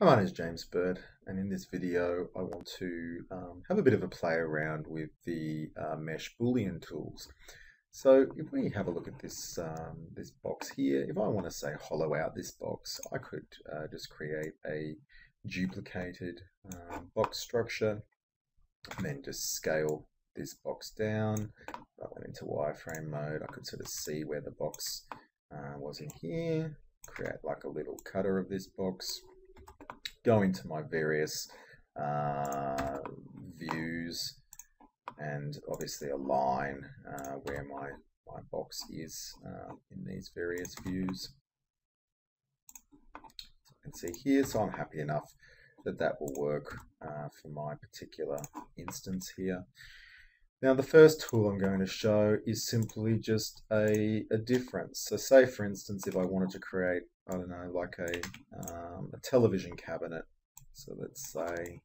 Hi, my name is James Birt, and in this video I want to um, have a bit of a play around with the uh, mesh boolean tools. So if we have a look at this um, this box here, if I want to say hollow out this box, I could uh, just create a duplicated uh, box structure and then just scale this box down. If I went into wireframe mode, I could sort of see where the box uh, was in here, create like a little cutter of this box go into my various uh, views and obviously align uh, where my, my box is uh, in these various views. So you can see here, so I'm happy enough that that will work uh, for my particular instance here. Now the first tool I'm going to show is simply just a, a difference. So say for instance if I wanted to create, I don't know, like a, um, a television cabinet. So let's say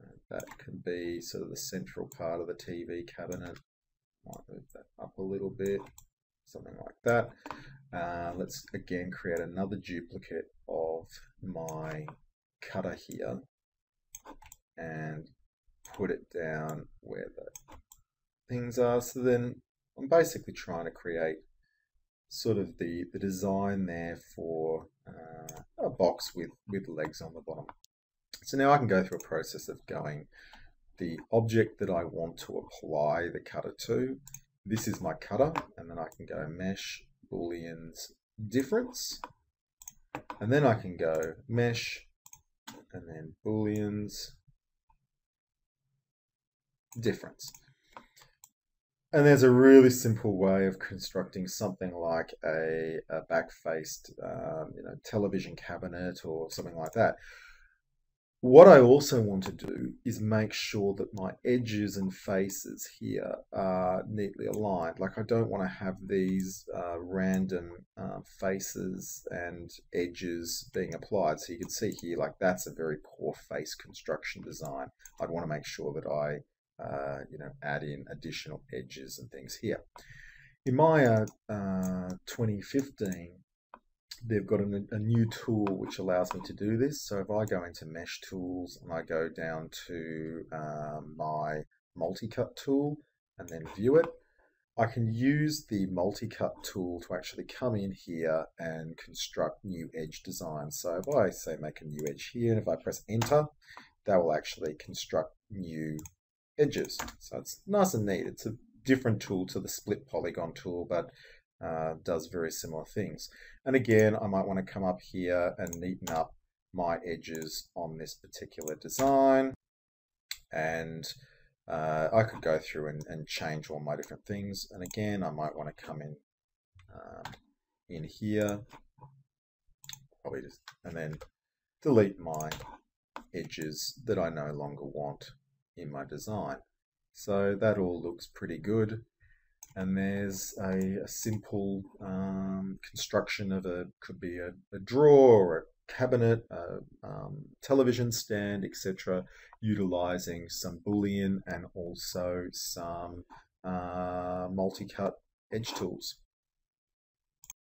uh, that can be sort of the central part of the TV cabinet. Might move that up a little bit, something like that. Uh, let's again create another duplicate of my cutter here and put it down where the things are. So then I'm basically trying to create sort of the, the design there for uh, a box with, with legs on the bottom. So now I can go through a process of going the object that I want to apply the cutter to. This is my cutter, and then I can go mesh booleans difference, and then I can go mesh, and then booleans difference. And there's a really simple way of constructing something like a, a back-faced um, you know, television cabinet or something like that. What I also want to do is make sure that my edges and faces here are neatly aligned. Like I don't want to have these uh, random uh, faces and edges being applied. So you can see here, like that's a very poor face construction design. I'd want to make sure that I uh, you know, add in additional edges and things here. In Maya uh, 2015, they've got a, a, new tool which allows me to do this. So if I go into Mesh Tools and I go down to um, my Multicut tool and then view it, I can use the multi-cut tool to actually come in here and construct new edge designs. So if I say make a new edge here, and if I press enter, that will actually construct new edges. So it's nice and neat. It's a different tool to the split polygon tool, but uh, does very similar things. And again, I might want to come up here and neaten up my edges on this particular design. And uh, I could go through and, and, change all my different things. And again, I might want to come in um, in here, probably just, and then delete my edges that I no longer want in my design. So that all looks pretty good. And there's a, a simple um, construction of a, could be a, a drawer, a cabinet, a um, television stand, etc., utilizing some Boolean and also some uh, multi-cut edge tools.